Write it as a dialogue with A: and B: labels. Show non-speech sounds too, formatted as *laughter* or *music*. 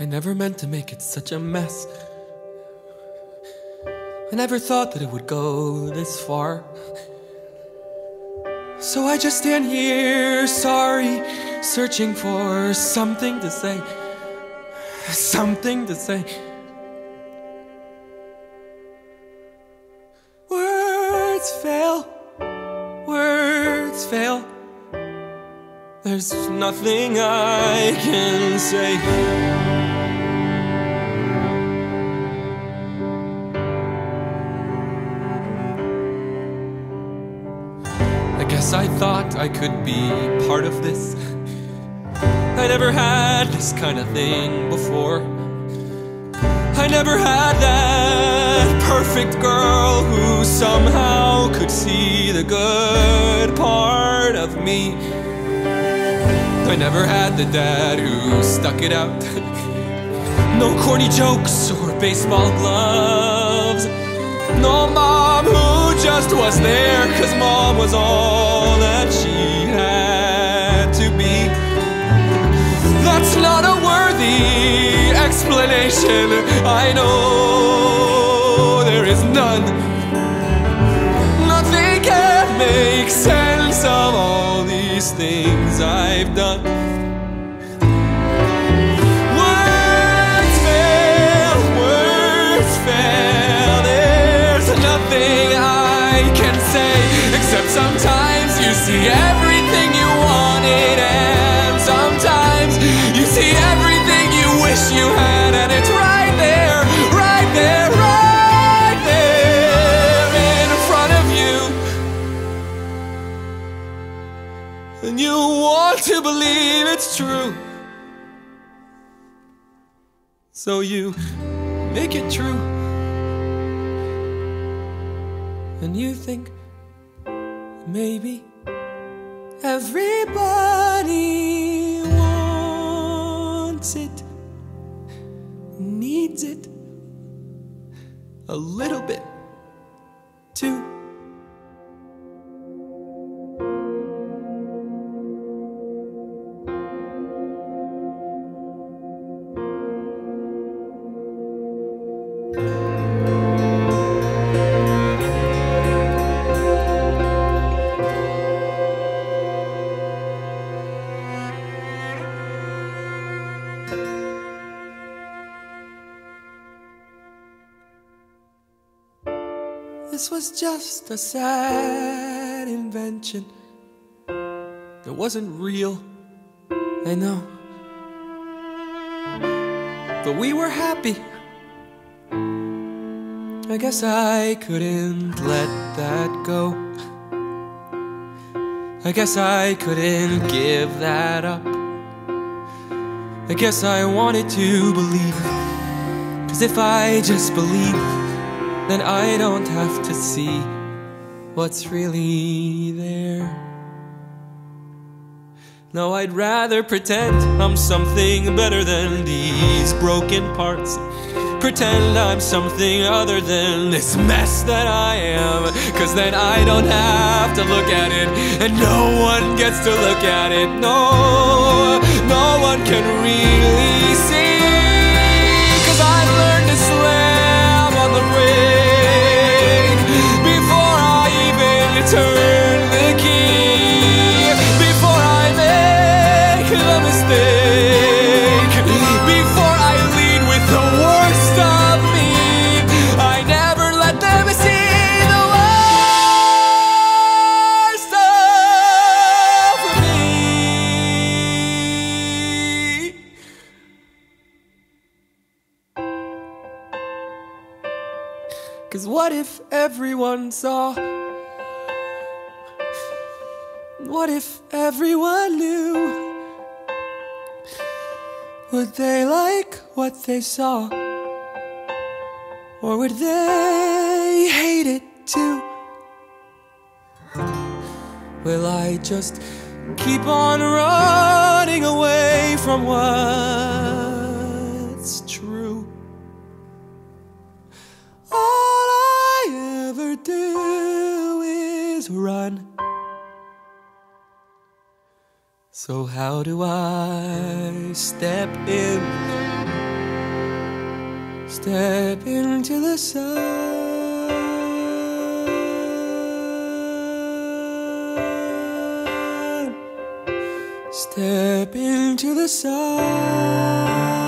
A: I never meant to make it such a mess. I never thought that it would go this far. So I just stand here, sorry, searching for something to say. Something to say. Words fail, words fail. There's nothing I can say. I thought I could be part of this. I never had this kind of thing before. I never had that perfect girl who somehow could see the good part of me. I never had the dad who stuck it out. *laughs* No corny jokes or baseball gloves. No mom who just was there, cause mom was all explanation. I know there is none. Nothing can make sense of all these things I've done. Words fail, words fail. There's nothing I can say except sometimes you see everything you wanted, and sometimes you see everything you wish you had, to believe it's true. So you make it true. And you think maybe everybody wants it, needs it a little bit This was just a sad invention. It wasn't real, I know. But we were happy. I guess I couldn't let that go. I guess I couldn't give that up. I guess I wanted to believe. Cause if I just believe, then I don't have to see what's really there. No, I'd rather pretend I'm something better than these broken parts. Pretend I'm something other than this mess that I am. Cause then I don't have to look at it, and no one gets to look at it. No, no one can really see. Cause I learned to slam on the before I even turn Cause what if everyone saw? What if everyone knew? Would they like what they saw? Or would they hate it too? Will I just keep on running away from what's is run. So, how do I step in Step into the sun. Step into the sun.